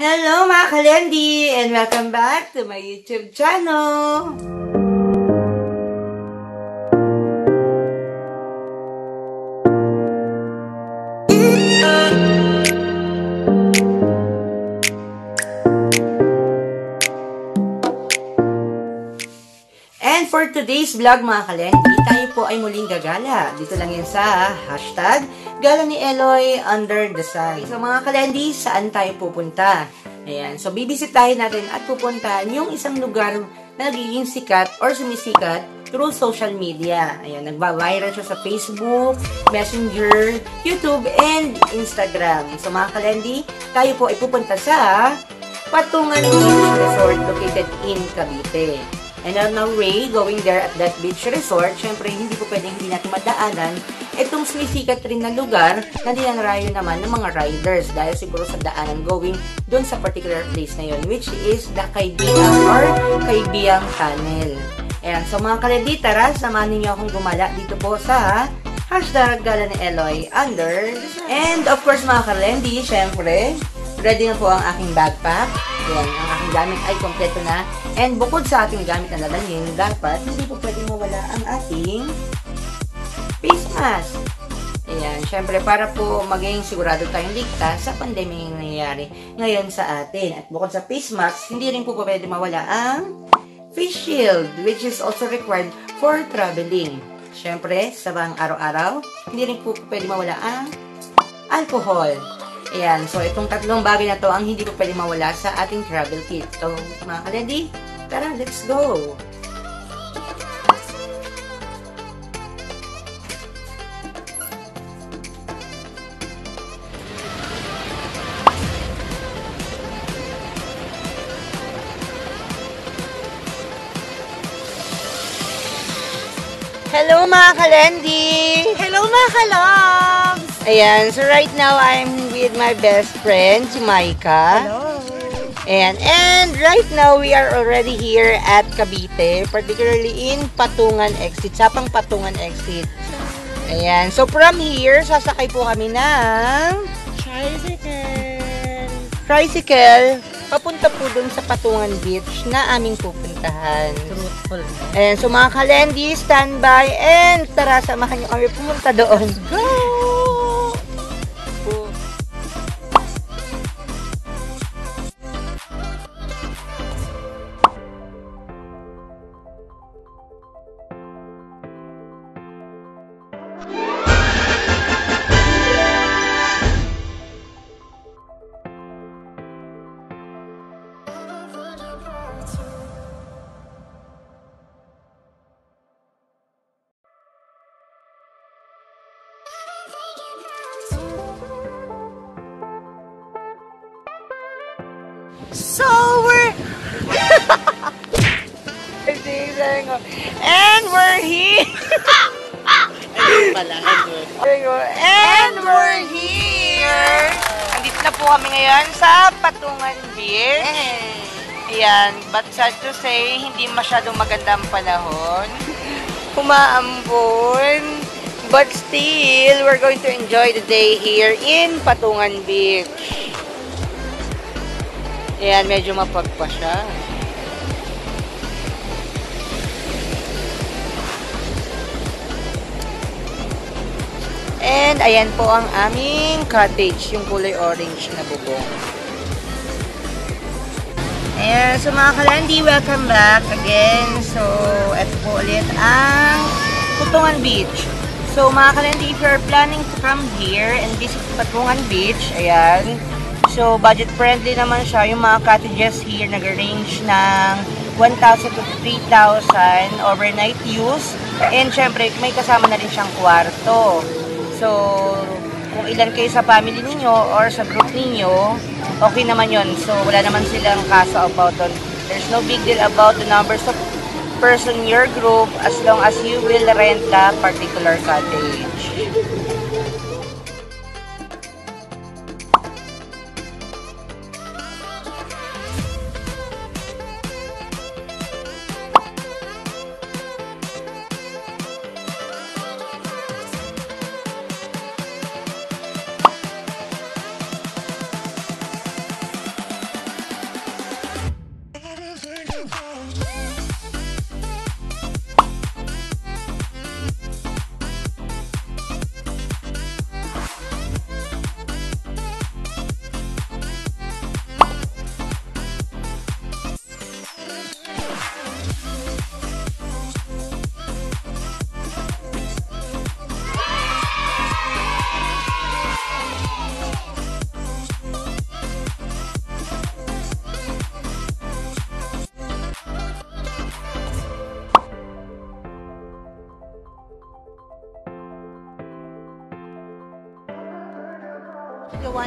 Hello mga kalendi and welcome back to my YouTube channel! For today's vlog mga kalendi, tayo po ay muling gagala. Dito lang yan sa hashtag Gala ni Eloy Under the Sun. So mga kalendi, saan tayo pupunta? Ayan, so bibisitahin natin at pupuntahan yung isang lugar na nagiging sikat or sumisikat through social media. Ayan, nagba-viral siya sa Facebook, Messenger, YouTube, and Instagram. So mga kalendi, tayo po ay pupunta sa Patungan Beach Resort located in Cavite. And on our way, going there at that beach resort, syempre hindi po pwedeng hindi natin madaanan itong sumisikat rin na lugar na dinanarayo naman ng mga riders dahil siguro sa daanan going doon sa particular place na yun, which is the Kaibiyang or Kaibiyang Tunnel. Ayan, so mga kaledi, tara, samahan ninyo akong gumala dito po sa hashtag Gala ni Eloy under. And of course mga kalendi, syempre, ready na po ang aking backpack. Ayan, ang aking gamit ay kompleto na. And bukod sa ating gamit na dadalhin, dapat hindi po pwedeng mawala ang ating face mask. Ayan, syempre para po maging sigurado tayong ligtas sa pandemya yung nangyayari ngayon sa atin. At bukod sa face mask, hindi rin po pwede mawala ang face shield, which is also required for traveling. Syempre, sa bang araw-araw, hindi rin po pwede mawala ang alcohol. Ayan, so itong tatlong bagay na to ang hindi po pwede mawala sa ating travel kit. So, mga kaledi, tara, let's go! Hello mga kalendi! Hello mga kalabs! Ayan, so right now I'm with my best friend. Hello! And, and right now we are already here at Cavite, particularly in Patungan Exit, Sapang Patungan Exit. Ayan, so from here, sasakay po kami ng Tricycle! tricycle papunta po dun sa Patungan Beach na aming pupuntahan. Truthful. Ayan, so mga kalendi, standby, and tara, samahan nyo kami pumunta doon. Go! Pala, And we're here! Andito na po kami ngayon sa Patungan Beach. Ayan, but sad to say, hindi masyadong maganda ang panahon. Humaambon. But still, we're going to enjoy the day here in Patungan Beach. Ayan, medyo mapagpa siya. And ayan po ang aming cottage, yung kulay orange na bubong. Ayan, so mga kalandi, welcome back again. So, eto po ulit ang Putungan Beach. So, mga kalandi, if you're planning to come here and visit Patungan Beach, ayan, so budget friendly naman siya. Yung mga cottages here nag-range ng 1,000 to 3,000 overnight use. And syempre, may kasama na rin siyang kwarto. So, kung ilan kayo sa family ninyo or sa group ninyo, okay naman yon So, wala naman silang kaso about on. There's no big deal about the numbers of person in your group as long as you will rent the particular cottage.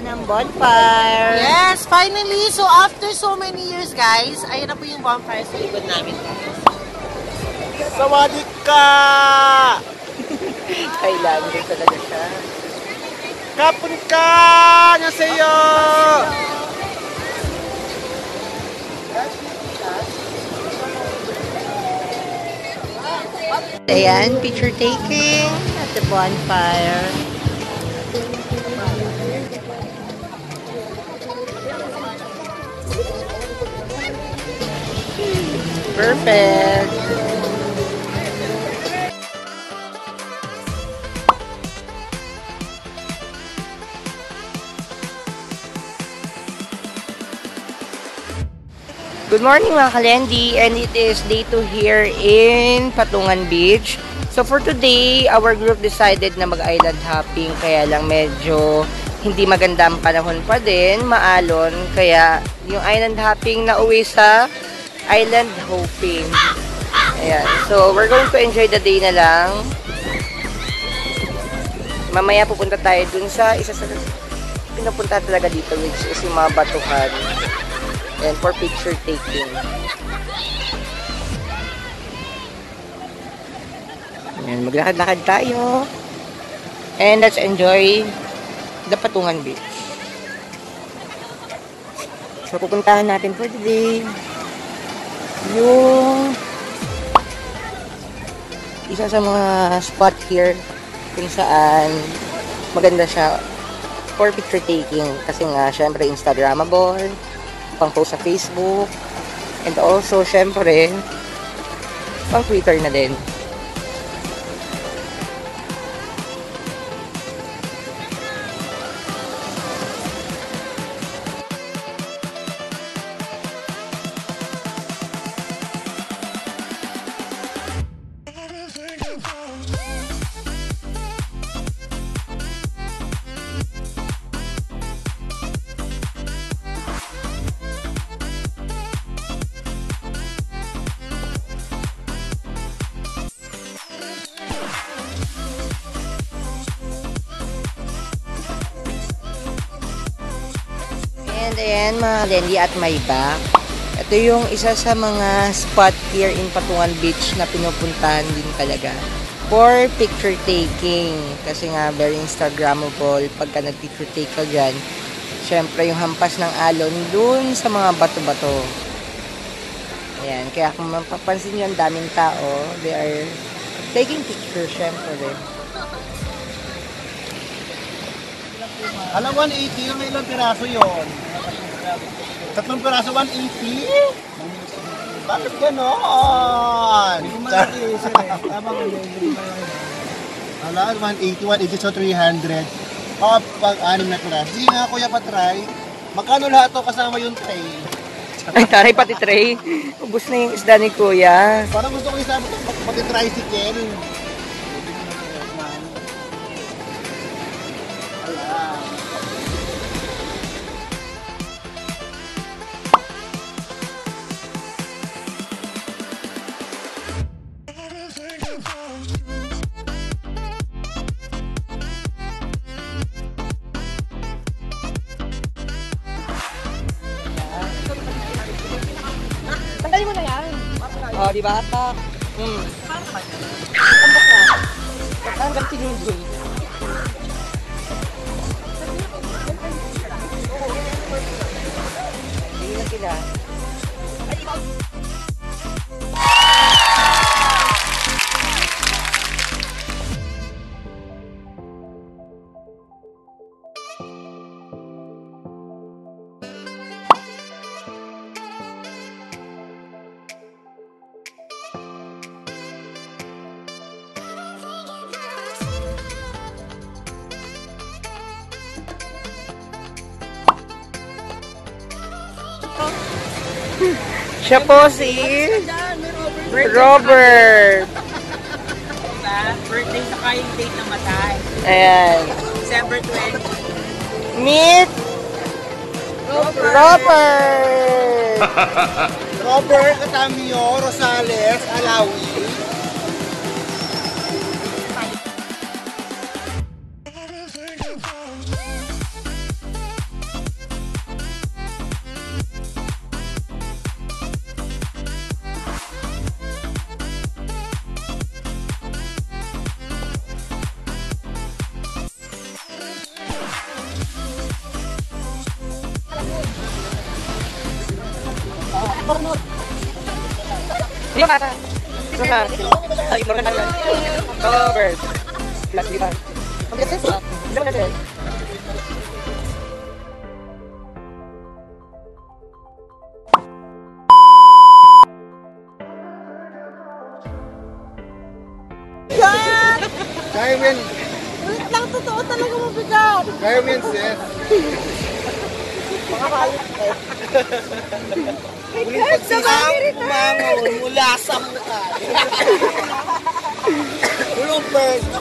Ng bonfire. Yes, finally. So, after so many years, guys, ayun na po yung bonfire sa likod namin. Sawadik ka! Kailangan din talaga siya. Kapun ka! Nasayo! Ayan, picture taking at the bonfire. Perfect. Good morning mga kalendi and it is day 2 here in Patungan Beach. So for today, our group decided na mag-island hopping kaya lang medyo hindi maganda ang panahon pa din, maalon. Kaya yung island hopping na uwi sa island hopping. Ayan. So we're going to enjoy the day na lang. Mamaya pupunta tayo dun sa isa sa pinupunta talaga dito which is yung mga batuhan. And for picture taking. Ayan, maglakad-lakad tayo. And let's enjoy the Patungan Beach. So, pupuntahan natin for today yung isa sa mga spot here kung saan maganda siya for picture taking kasi nga syempre instagramable pang post sa Facebook and also syempre pang Twitter na din And ayan mga Lendy at my back. Ito yung isa sa mga spot here in Patungan Beach na pinupuntahan din talaga for picture taking. Kasi nga very Instagrammable pagka nag-picture take ka dyan. Siyempre yung hampas ng alon dun sa mga bato-bato. Ayan, kaya kung mapapansin nyo ang daming tao, they are taking picture syempre. Alam, 180 yung ilang piraso yon. Tatlong piraso, 180? Bakit ganon? Ala, 180, 180, so 300. O, pag anim na piraso. Sige nga, kuya, patry. Magkano lahat to kasama yung tray? Ay, taray pati tray. Ubus na yung isda ni Kuya. Parang gusto ko isama ito, pati tricycle. Oh, di ba? Tak. Hmm. Tambok na. Hanggang tinudol. Siya po si Robert. Birthday sa kayong date na matay. Ayan. December 20. Meet Robert. Robert Catamio Rosales Alawi. Lima ka. Lima. Ay, more than that. Covered. Plus lima. Okay, sis. Lima na din. Kaya mo yan. Wait lang, totoo talaga mabigat. Kaya mo yan, Seth. Muling pagsiam, umangon mula sa mukha. Ulong first.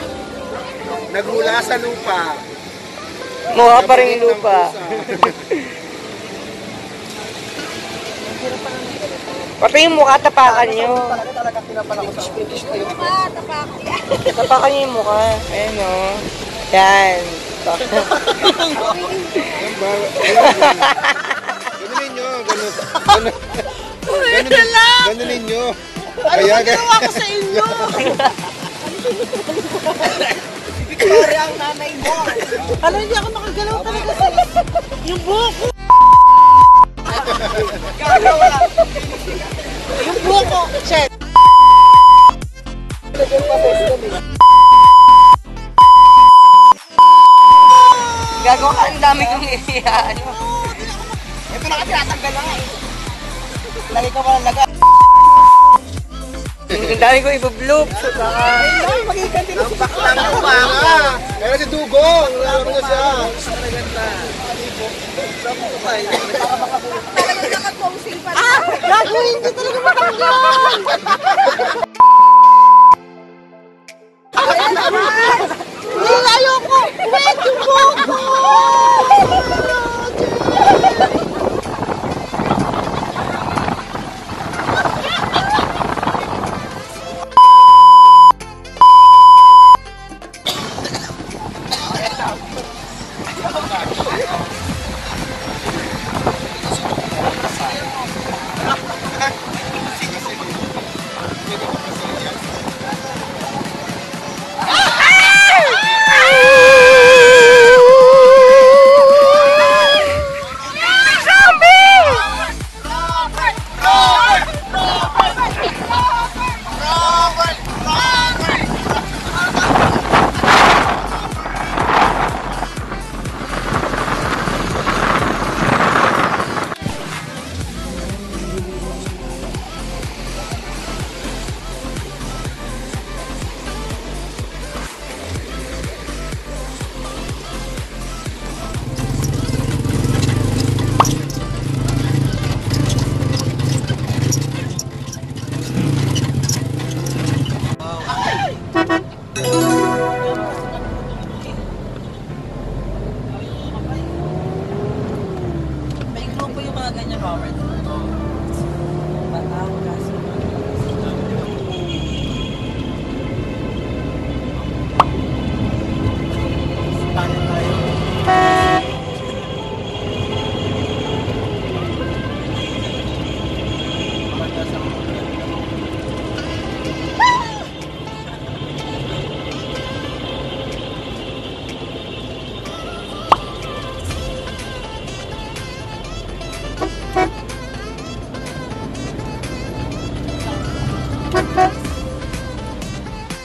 Naghula sa lupa. Mukha pa rin yung lupa. Pati yung mukha, tapakan nyo. Talaga talaga tinapan ako sa British pa yun. Tapakan nyo yung mukha. Ayan o. Yan. Yan ba? Ganunin nyo. Ganun. Ganun. Ganunin, ganunin nyo. Kaya Ginawa ko sa inyo. Victoria ang nanay mo. Alam, hindi ako makagalaw talaga sa Yung buhok ko. Yung buhok ko. Shit. Gago ka, ang dami kong iyan. Lagi ko palang laga. Ang dami kong ibubloop. So, baka... Ay, magiganti na si Baklang kumanga. Meron si Dugong. Alam mo siya. Ah! Gagawin ko talaga matanggal!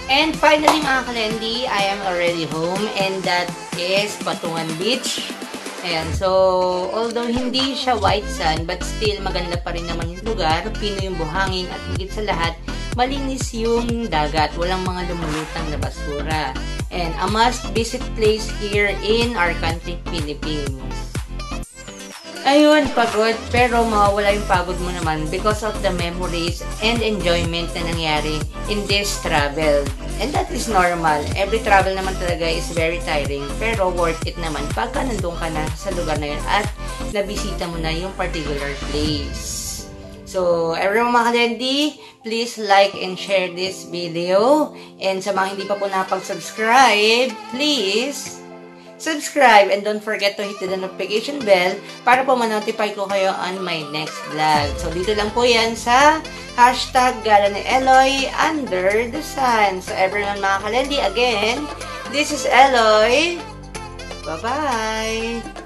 And finally mga kalendi, I am already home and that is Patungan Beach. Ayan, so although hindi siya white sand but still maganda pa rin naman yung lugar, pino yung buhangin at higit sa lahat, malinis yung dagat, walang mga lumulutang na basura. And a must visit place here in our country, Philippines. Ayun, pagod. Pero mawawala yung pagod mo naman because of the memories and enjoyment na nangyari in this travel. And that is normal. Every travel naman talaga is very tiring. Pero worth it naman pagka nandun ka na sa lugar na yun at nabisita mo na yung particular place. So, everyone mga kalendi, please like and share this video. And sa mga hindi pa po napag-subscribe, please subscribe and don't forget to hit the notification bell para po ma-notify ko kayo on my next vlog. So, dito lang po yan sa hashtag gala ni Eloy under the sun. So, everyone mga kalendi, again, this is Eloy. Bye-bye!